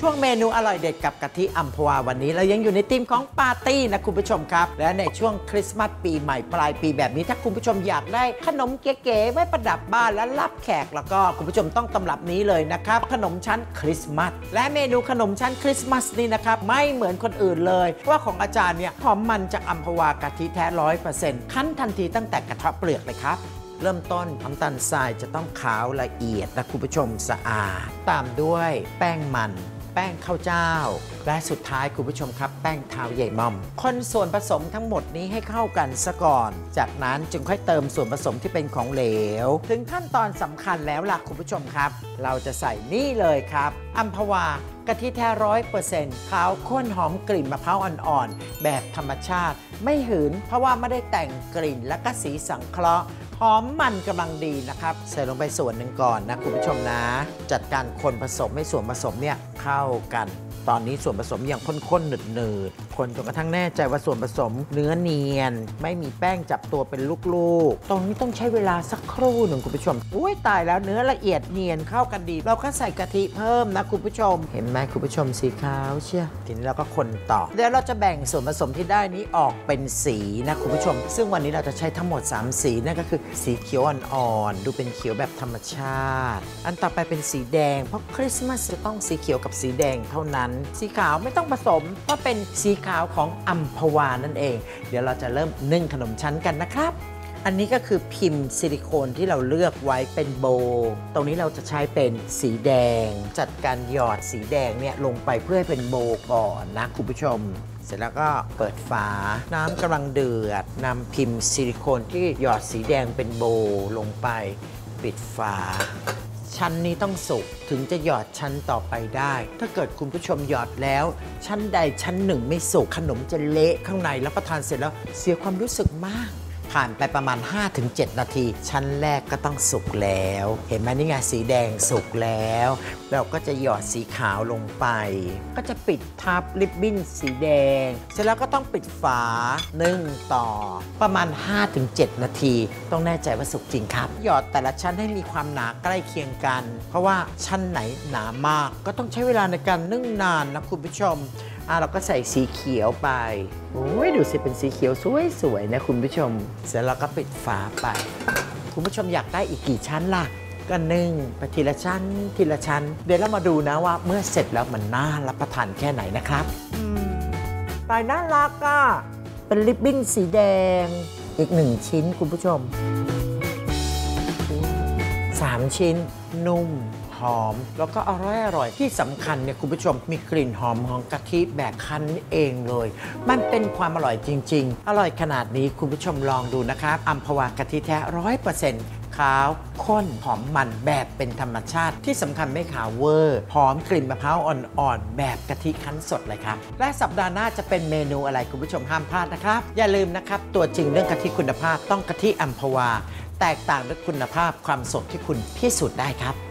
ช่วงเมนูอร่อยเด็ดกับกะทิอัมพวาวันนี้ เรายังอยู่ในธีมของปาร์ตี้นะคุณผู้ชมครับ และในช่วงคริสต์มาสปีใหม่ปลายปีแบบนี้ถ้าคุณผู้ชมอยากได้ขนมเก๋ๆไว้ประดับบ้านและรับแขก แล้วก็คุณผู้ชมต้องตำรับนี้เลยนะครับขนมชั้นคริสต์มาสและเมนูขนมชั้นคริสต์มาสนี่นะครับไม่เหมือนคนอื่นเลย ว่าของอาจารย์เนี่ยหอมมันจากอัมพวากะทิแท้ร้อยเปอร์เซ็นต์คั้นทันทีตั้งแต่กะเทาะเปลือกเลยครับเริ่มต้นน้ำตาลทรายจะต้องขาวละเอียดและคุณผู้ชมสะอาด ตามด้วยแป้งมัน แป้งข้าวเจ้า และสุดท้ายคุณผู้ชมครับ แป้งเท้าใหญ่ม่อมคนส่วนผสมทั้งหมดนี้ให้เข้ากันซะก่อน จากนั้นจึงค่อยเติมส่วนผสมที่เป็นของเหลว ถึงขั้นตอนสำคัญแล้วล่ะคุณผู้ชมครับ เราจะใส่นี่เลยครับอัมพวากะทิแท้ร้อยเปอร์เซ็นต์ขาวข้นหอมกลิ่นมะพร้าวอ่อนๆแบบธรรมชาติ ไม่หืนเพราะว่าไม่ได้แต่งกลิ่นและก็สีสังเคราะห์ หอมมันกำลังดีนะครับ ใส่ลงไปส่วนหนึ่งก่อนนะคุณผู้ชมนะ จัดการคนผสมให้ส่วนผสมเนี่ยเข้ากัน ตอนนี้ส่วนผสมยังข้นๆหนืดๆคนจนกระทั่งแน่ใจว่าส่วนผสมเนื้อเนียน ไม่มีแป้งจับตัวเป็นลูกๆ ตรงนี้ต้องใช้เวลาสักครู่หนึ่งคุณผู้ชมอุ้ยตายแล้วเนื้อละเอียดเนียนเข้ากันดี เราก็ใส่กะทิเพิ่มนะคุณผู้ชม เห็นไหมคุณผู้ชมสีขาวเชียวทีนี้เราก็คนต่อเดี๋ยวเราจะแบ่งส่วนผสมที่ได้นี้ออกเป็นสีนะคุณผู้ชม ซึ่งวันนี้เราจะใช้ทั้งหมด 3 สีนั่นก็คือสีเขียวอ่อนๆ ดูเป็นเขียวแบบธรรมชาติ อันต่อไปเป็นสีแดง เพราะคริสต์มาสจะต้องสีเขียวกับสีแดงเท่านั้น สีขาวไม่ต้องผสม เพราะเป็นสีขาวของอัมพวานั่นเอง เดี๋ยวเราจะเริ่มนึ่งขนมชั้นกันนะครับ อันนี้ก็คือพิมพ์ซิลิโคนที่เราเลือกไว้เป็นโบ ตรงนี้เราจะใช้เป็นสีแดง จัดการหยอดสีแดงเนี่ยลงไปเพื่อให้เป็นโบก่อนนะคุณผู้ชม เสร็จแล้วก็เปิดฝา น้ำกำลังเดือดนำพิมพ์ซิลิโคนที่หยอดสีแดงเป็นโบลงไปปิดฝาชั้นนี้ต้องสุกถึงจะหยอดชั้นต่อไปได้ ถ้าเกิดคุณผู้ชมหยอดแล้ว ชั้นใดชั้นหนึ่งไม่สุกขนมจะเละข้างในแล้วประทานเสร็จแล้วเสียความรู้สึกมาก ผ่านไปประมาณ 5-7 นาที ชั้นแรกก็ต้องสุกแล้ว เห็นไหมนี่ไงสีแดงสุกแล้ว เราก็จะหยอดสีขาวลงไป ก็จะปิดทับริบบิ้นสีแดง เสร็จแล้วก็ต้องปิดฝานึ่งต่อ ประมาณ 5-7 นาที ต้องแน่ใจว่าสุกจริงครับ หยอดแต่ละชั้นให้มีความหนาใกล้เคียงกัน เพราะว่าชั้นไหนหนามาก ก็ต้องใช้เวลาในการนึ่งนานนะคุณผู้ชม อะเราก็ใส่สีเขียวไปโอ้ยดูสิเป็นสีเขียวสวยๆนะคุณผู้ชม เสร็จแล้วก็ปิดฝาไป คุณผู้ชมอยากได้อีกกี่ชั้นล่ะก็นึ่งไปทีละชั้นทีละชั้น เดี๋ยวเรามาดูนะว่าเมื่อเสร็จแล้วมันน่ารับประทานแค่ไหนนะครับตายน่ารักอะเป็นริบบิ้นสีแดง อีกหนึ่งชิ้นคุณผู้ชมสามชิ้นนุ่ม หอม แล้วก็อร่อยอร่อยที่สำคัญเนี่ยคุณผู้ชมมีกลิ่นหอมของกะทิแบบคั้นเองเลย มันเป็นความอร่อยจริง ๆ อร่อยขนาดนี้คุณผู้ชมลองดูนะครับอัมพวากะทิแท้ร้อยเปอร์เซ็นต์ขาวข้นหอมมันแบบเป็นธรรมชาติที่สำคัญไม่ขาวเวอร์หอมกลิ่นมะพร้าวอ่อนๆ แบบกะทิคั้นสดเลยครับ และสัปดาห์หน้าจะเป็นเมนูอะไรคุณผู้ชมห้ามพลาดนะครับ อย่าลืมนะครับ ตัวจริงเรื่องกะทิคุณภาพต้องกะทิอัมพวา แตกต่างด้วยคุณภาพความสดที่คุณพิสูจน์ได้ครับ